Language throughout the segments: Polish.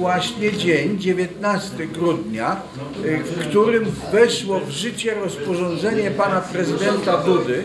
właśnie dzień, 19 grudnia, y, w którym weszło w życie rozporządzenie pana prezydenta Dudy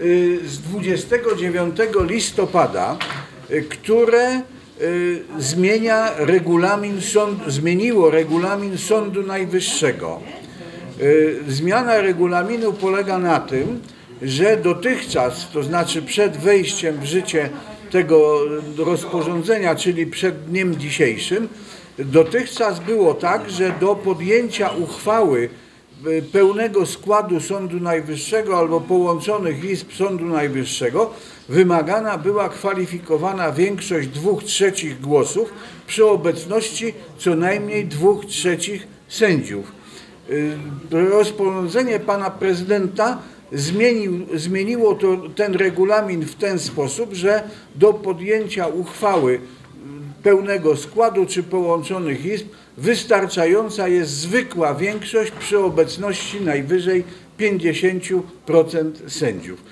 y, z 29 listopada, y, które zmienia regulamin sądu, zmieniło regulamin Sądu Najwyższego. Zmiana regulaminu polega na tym, że dotychczas, to znaczy przed wejściem w życie tego rozporządzenia, czyli przed dniem dzisiejszym, dotychczas było tak, że do podjęcia uchwały e, pełnego składu Sądu Najwyższego albo połączonych izb Sądu Najwyższego wymagana była kwalifikowana większość dwóch trzecich głosów przy obecności co najmniej dwóch trzecich sędziów. E, rozporządzenie pana prezydenta zmienił, zmieniło to, ten regulamin w ten sposób, że do podjęcia uchwały pełnego składu czy połączonych izb wystarczająca jest zwykła większość przy obecności najwyżej 50% sędziów.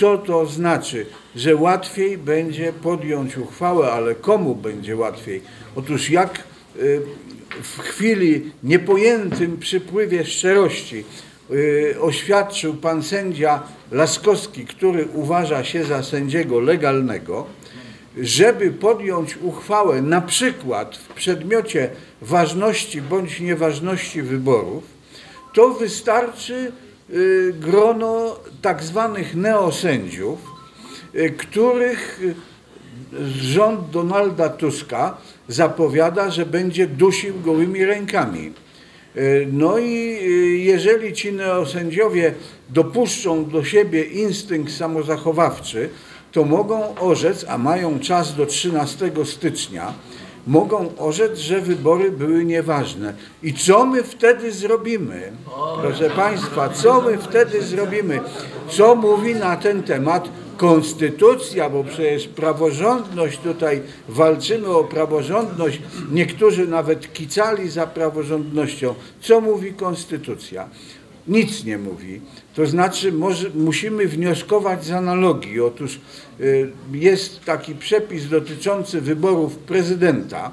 Co to znaczy? Że łatwiej będzie podjąć uchwałę, ale komu będzie łatwiej? Otóż jak y, w chwili niepojętym przypływie szczerości oświadczył pan sędzia Laskowski, który uważa się za sędziego legalnego, żeby podjąć uchwałę na przykład w przedmiocie ważności bądź nieważności wyborów, to wystarczy y, grono tak zwanych neosędziów, y, których rząd Donalda Tuska zapowiada, że będzie dusił gołymi rękami. E, no i e, jeżeli ci neosędziowie dopuszczą do siebie instynkt samozachowawczy, to mogą orzec, a mają czas do 13 stycznia, mogą orzec, że wybory były nieważne. I co my wtedy zrobimy? Proszę Państwa, co my wtedy zrobimy? Co mówi na ten temat konstytucja, bo przecież praworządność, tutaj walczymy o praworządność, niektórzy nawet kicali za praworządnością. Co mówi konstytucja? Nic nie mówi. To znaczy może, musimy wnioskować z analogii. Otóż y, jest taki przepis dotyczący wyborów prezydenta.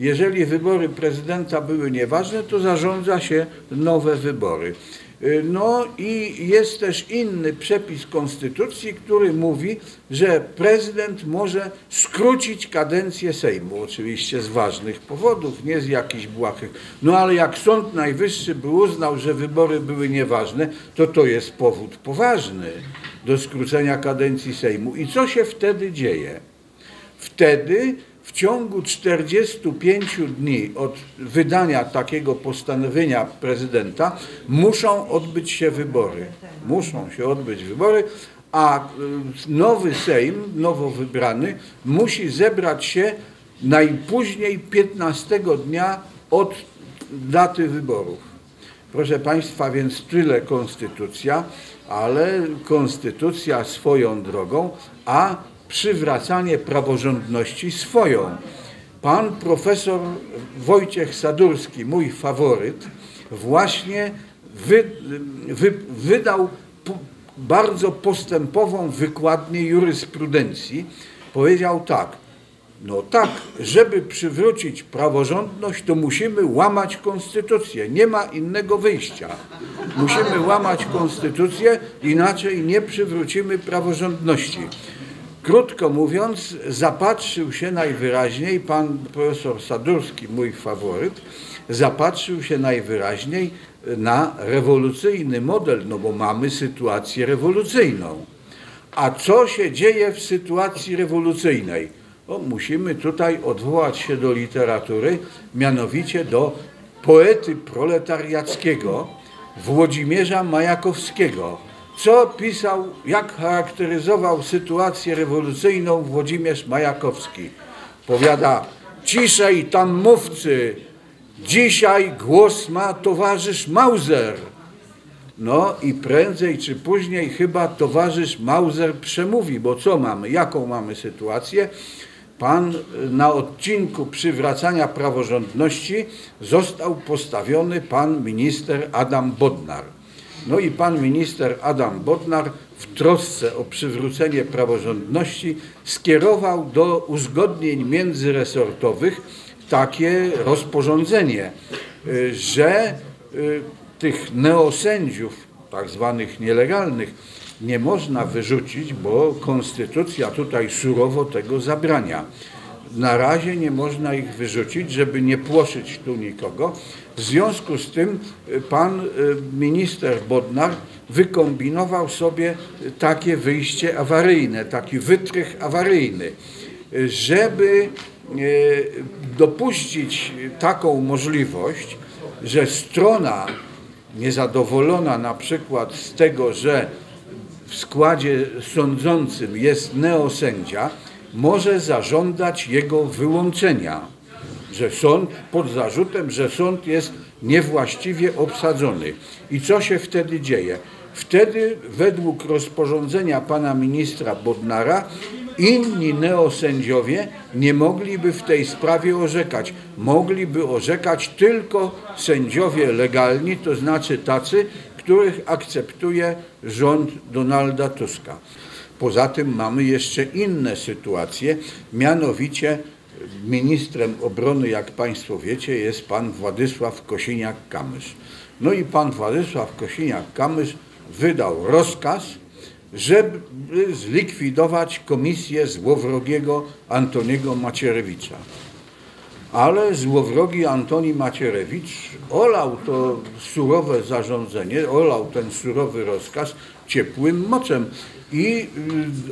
Jeżeli wybory prezydenta były nieważne, to zarządza się nowe wybory. Y, no i jest też inny przepis konstytucji, który mówi, że prezydent może skrócić kadencję Sejmu, oczywiście z ważnych powodów, nie z jakichś błahych. No ale jak Sąd Najwyższy by uznał, że wybory były nieważne, to to jest powód poważny do skrócenia kadencji Sejmu. I co się wtedy dzieje? Wtedy w ciągu 45 dni od wydania takiego postanowienia prezydenta muszą odbyć się wybory. Muszą się odbyć wybory, a y, nowy Sejm, nowo wybrany, musi zebrać się najpóźniej 15 dnia od daty wyborów. Proszę Państwa, więc tyle konstytucja, ale konstytucja swoją drogą, a przywracanie praworządności swoją. Pan profesor Wojciech Sadurski, mój faworyt, właśnie wy, wy, wydał bardzo postępową wykładnię jurysprudencji. Powiedział tak, no tak, żeby przywrócić praworządność, to musimy łamać konstytucję. Nie ma innego wyjścia. Musimy łamać konstytucję, inaczej nie przywrócimy praworządności. Krótko mówiąc, zapatrzył się najwyraźniej, pan profesor Sadurski, mój faworyt, zapatrzył się najwyraźniej na rewolucyjny model, no bo mamy sytuację rewolucyjną. A co się dzieje w sytuacji rewolucyjnej? No, musimy tutaj odwołać się do literatury, mianowicie do poety proletariackiego Włodzimierza Majakowskiego co pisał, jak charakteryzował sytuację rewolucyjną Włodzimierz Majakowski. Powiada, ciszej tam mówcy, dzisiaj głos ma towarzysz Mauser. No i prędzej czy później chyba towarzysz Mauser przemówi, bo co mamy, jaką mamy sytuację? Pan na odcinku przywracania praworządności został postawiony pan minister Adam Bodnar. No i pan minister Adam Bodnar w trosce o przywrócenie praworządności skierował do uzgodnień międzyresortowych takie rozporządzenie, y, że y, tych neosędziów, tak zwanych nielegalnych, nie można wyrzucić, bo konstytucja tutaj surowo tego zabrania. Na razie nie można ich wyrzucić, żeby nie płoszyć tu nikogo. W związku z tym y, pan minister Bodnar wykombinował sobie takie wyjście awaryjne, taki wytrych awaryjny, żeby dopuścić taką możliwość, że strona niezadowolona na przykład z tego, że w składzie sądzącym jest neosędzia, może zażądać jego wyłączenia, że sąd pod zarzutem, że sąd jest niewłaściwie obsadzony. I co się wtedy dzieje? Wtedy według rozporządzenia pana ministra Bodnara inni neosędziowie nie mogliby w tej sprawie orzekać. Mogliby orzekać tylko sędziowie legalni, to znaczy tacy, których akceptuje rząd Donalda Tuska. Poza tym mamy jeszcze inne sytuacje, mianowicie ministrem obrony, jak Państwo wiecie, jest pan Władysław Kosiniak-Kamysz. No i pan Władysław Kosiniak-Kamysz wydał rozkaz, żeby zlikwidować komisję złowrogiego Antoniego Macierewicza. Ale złowrogi Antoni Macierewicz olał to surowe zarządzenie, olał ten surowy rozkaz ciepłym moczem i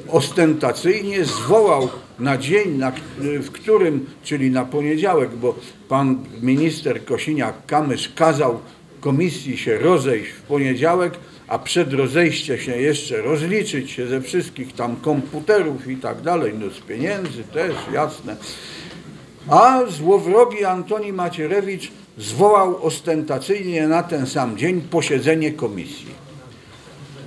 y, ostentacyjnie zwołał na dzień, na, w którym, czyli na poniedziałek, bo pan minister Kosiniak-Kamysz kazał komisji się rozejść w poniedziałek, a przed rozejściem się jeszcze rozliczyć się ze wszystkich tam komputerów i tak dalej, no z pieniędzy też, jasne. A złowrogi Antoni Macierewicz zwołał ostentacyjnie na ten sam dzień posiedzenie komisji.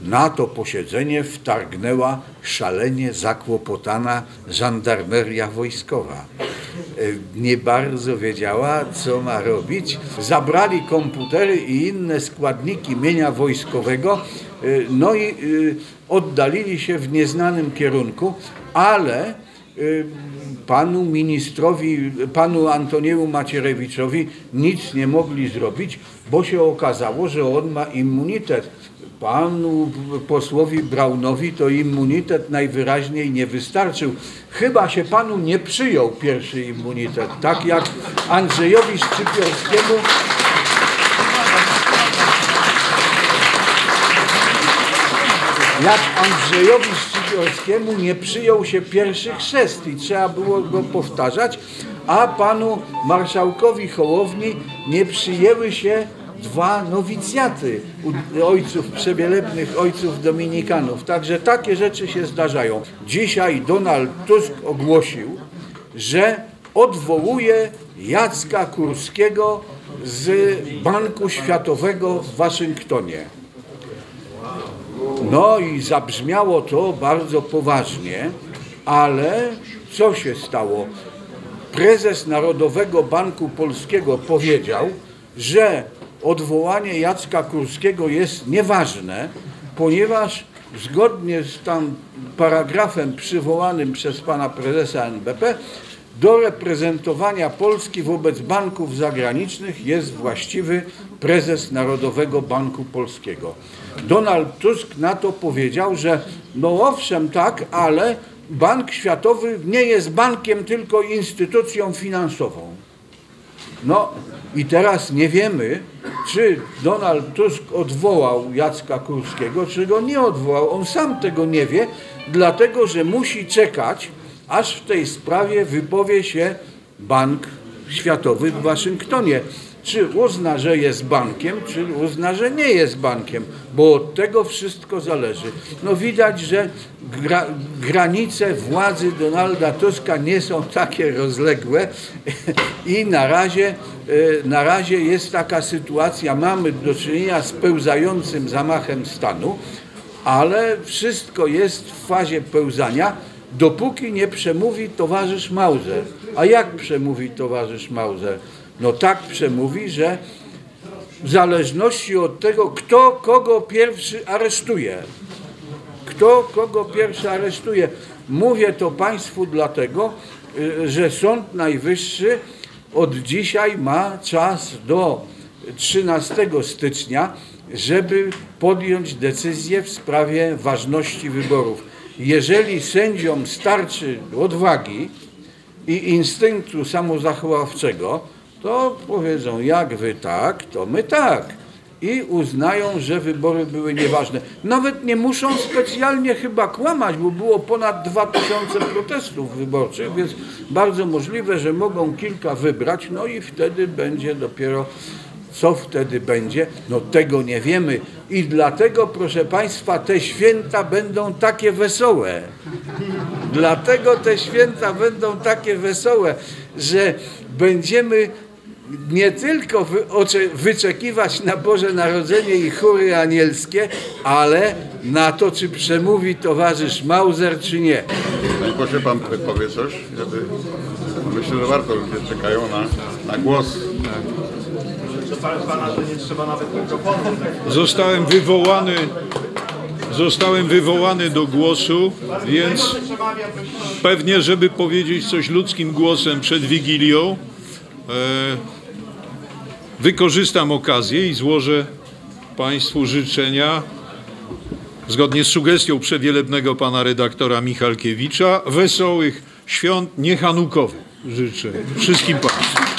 Na to posiedzenie wtargnęła szalenie zakłopotana żandarmeria wojskowa. E, nie bardzo wiedziała, co ma robić. Zabrali komputery i inne składniki mienia wojskowego, e, no i e, oddalili się w nieznanym kierunku, ale panu ministrowi, panu Antoniemu Macierewiczowi nic nie mogli zrobić, bo się okazało, że on ma immunitet Panu posłowi Braunowi to immunitet najwyraźniej nie wystarczył. Chyba się panu nie przyjął pierwszy immunitet, tak jak Andrzejowi Szczypiorskiemu. Jak Andrzejowi Szczypiorskiemu nie przyjął się pierwszy chrzest i trzeba było go powtarzać, a panu marszałkowi Hołowni nie przyjęły się dwa nowicjaty ojców przebielebnych, ojców dominikanów. Także takie rzeczy się zdarzają. Dzisiaj Donald Tusk ogłosił, że odwołuje Jacka Kurskiego z Banku Światowego w Waszyngtonie. No i zabrzmiało to bardzo poważnie, ale co się stało? Prezes Narodowego Banku Polskiego powiedział, że odwołanie Jacka Kurskiego jest nieważne, ponieważ zgodnie z tam paragrafem przywołanym przez pana prezesa NBP do reprezentowania Polski wobec banków zagranicznych jest właściwy prezes Narodowego Banku Polskiego. Donald Tusk na to powiedział, że no owszem tak, ale Bank Światowy nie jest bankiem, tylko instytucją finansową. No i teraz nie wiemy, czy Donald Tusk odwołał Jacka Kurskiego, czy go nie odwołał. On sam tego nie wie, dlatego że musi czekać, aż w tej sprawie wypowie się Bank Światowy w Waszyngtonie czy uzna, że jest bankiem, czy uzna, że nie jest bankiem, bo od tego wszystko zależy. No widać, że gra, granice władzy Donalda Tuska nie są takie rozległe i na razie, e, na razie jest taka sytuacja, mamy do czynienia z pełzającym zamachem stanu, ale wszystko jest w fazie pełzania, dopóki nie przemówi towarzysz Mauser. A jak przemówi towarzysz Mauser? No tak przemówi, że w zależności od tego, kto kogo pierwszy aresztuje, kto kogo pierwszy aresztuje. Mówię to Państwu dlatego, y, że Sąd Najwyższy od dzisiaj ma czas do 13 stycznia, żeby podjąć decyzję w sprawie ważności wyborów. Jeżeli sędziom starczy odwagi i instynktu samozachowawczego, to powiedzą, jak wy tak, to my tak. I uznają, że wybory były nieważne. Nawet nie muszą specjalnie chyba kłamać, bo było ponad 2000 protestów wyborczych, więc bardzo możliwe, że mogą kilka wybrać, no i wtedy będzie dopiero co wtedy będzie? No tego nie wiemy. I dlatego, proszę Państwa, te święta będą takie wesołe. Dlatego te święta będą takie wesołe, że będziemy nie tylko wyczekiwać na Boże Narodzenie i chóry anielskie, ale na to, czy przemówi towarzysz Mauser, czy nie. Panie pośle, pan powie coś? Żeby... Myślę, że warto, ludzie czekają na, na głos. Pana, że nie trzeba nawet mikrofonu. Zostałem wywołany, zostałem wywołany do głosu, więc pewnie, żeby powiedzieć coś ludzkim głosem przed Wigilią, e, wykorzystam okazję i złożę Państwu życzenia, zgodnie z sugestią przewielebnego pana redaktora Michalkiewicza, wesołych świąt niechanukowych życzę wszystkim Państwu.